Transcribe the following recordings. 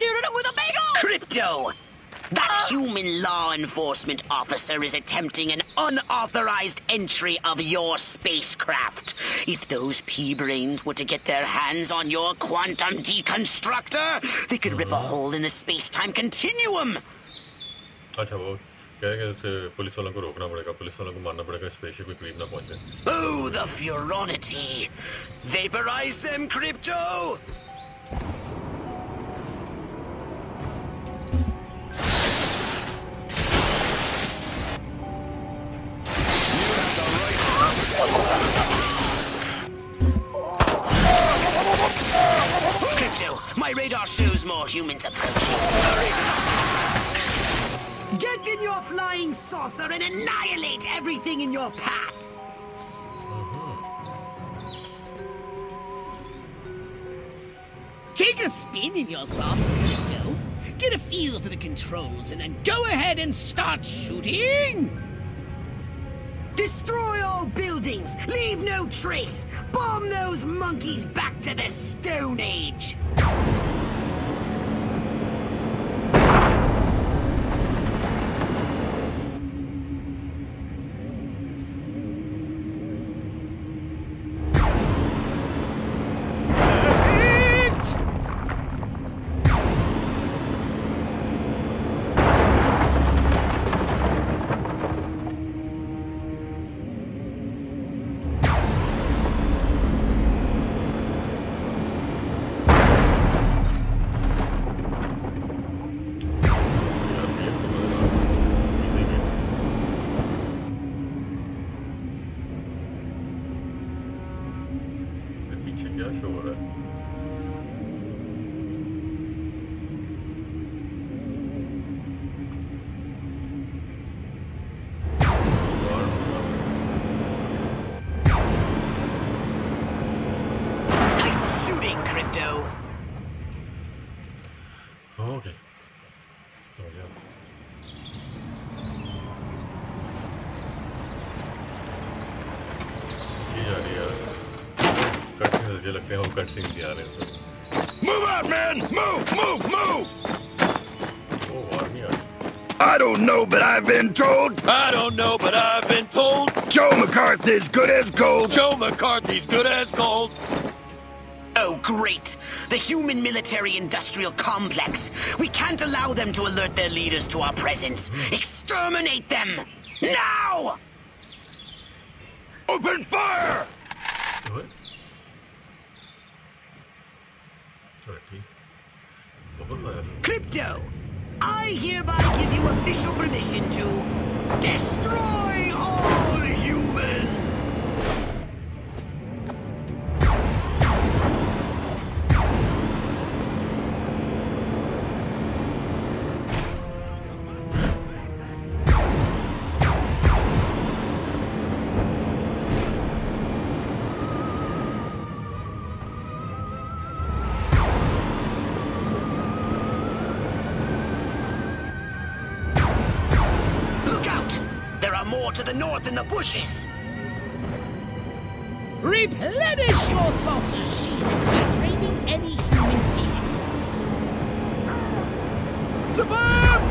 electrocuted him with a bagel! Crypto! That human law enforcement officer is attempting an unauthorized entry of your spacecraft. If those P-brains were to get their hands on your quantum deconstructor, they could rip a hole in the space-time continuum. अच्छा वो कह रहे कि उसे police वालों को रोकना पड़ेगा पुलिस वालों को मारना पड़ेगा स्पेसशिप के करीब ना पहुंचे Oh, the furonity! Vaporize them, Crypto! Crypto, Radar shows more humans approaching. Get in your flying saucer and annihilate everything in your path! Take a spin in your saucer, Crypto. Get a feel for the controls and then go ahead and start shooting! Destroy all buildings! Leave no trace! Bomb those monkeys back to the Stone Age! Okay तो गया ये जा रही है यार cut scene मुझे लगते हैं वो कट सीन भी आ रहे हैं तो Move out, man! Move, move, move! O army uh I don't know, but I've been told I don't know, but I've been told Joe McCarthy's good as gold. Joe McCarthy's good as gold. Oh, great! The human military-industrial complex! We can't allow them to alert their leaders to our presence! Exterminate them! Now! Open fire! Do What? Crypto! I hereby give you official permission to... DESTROY ALL! More to the north in the bushes! Replenish your saucer's shields by draining any human vision. Superb!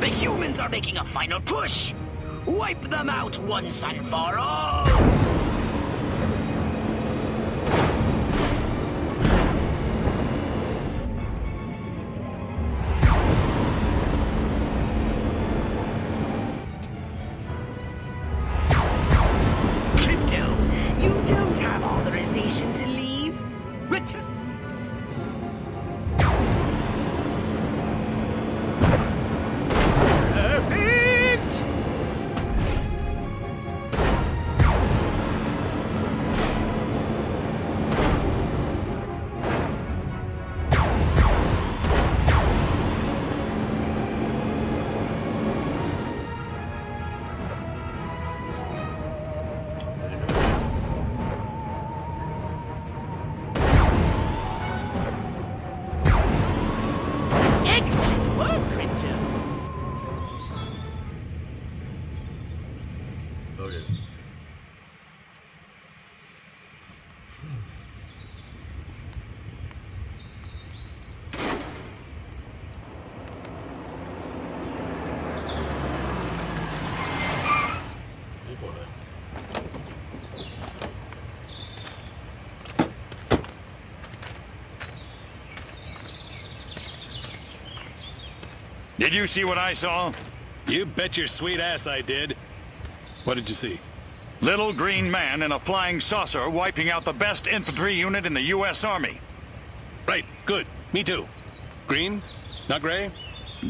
The humans are making a final push! Wipe them out once and for all! Did you see what I saw? You bet your sweet ass I did. What did you see? Little green man in a flying saucer wiping out the best infantry unit in the U.S. Army. Right, good. Me too. Green? Not gray?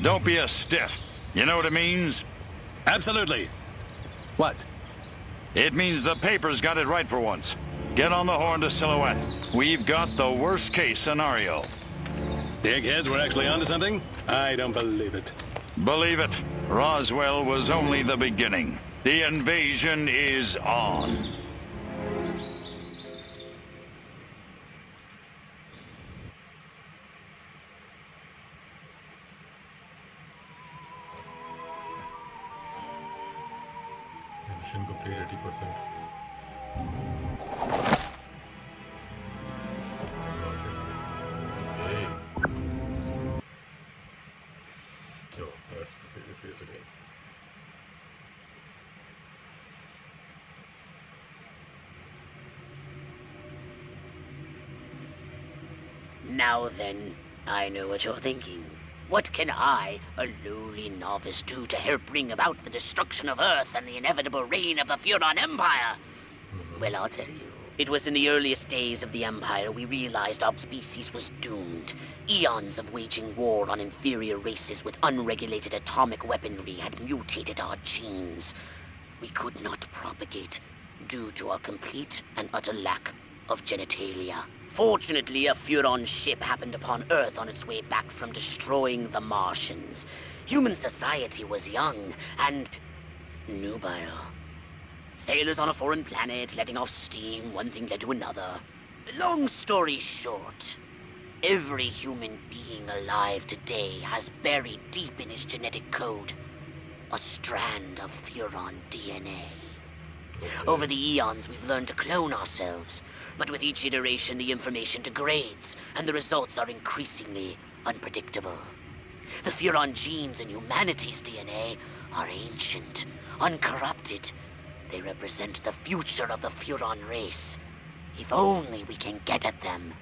Don't be a stiff. You know what it means? Absolutely. What? It means the paper's got it right for once. Get on the horn to Silhouette. We've got the worst case scenario. The eggheads were actually onto something? I don't believe it. Believe it, Roswell was only the beginning. The invasion is on. Mission complete 80%. That's the failure phase again. Now then, I know what you're thinking. What can I, a lowly novice, do to help bring about the destruction of Earth and the inevitable reign of the Furon Empire? Well, I'll tell you. It was in the earliest days of the Empire we realized our species was doomed. Eons of waging war on inferior races with unregulated atomic weaponry had mutated our genes. We could not propagate due to our complete and utter lack of genitalia. Fortunately, a Furon ship happened upon Earth on its way back from destroying the Martians. Human society was young and nubile. Sailors on a foreign planet, letting off steam, one thing led to another. Long story short, every human being alive today has buried deep in his genetic code a strand of Furon DNA. Over the eons, we've learned to clone ourselves, but with each iteration, the information degrades, and the results are increasingly unpredictable. The Furon genes in humanity's DNA are ancient, uncorrupted. They represent the future of the Furon race. If only we can get at them.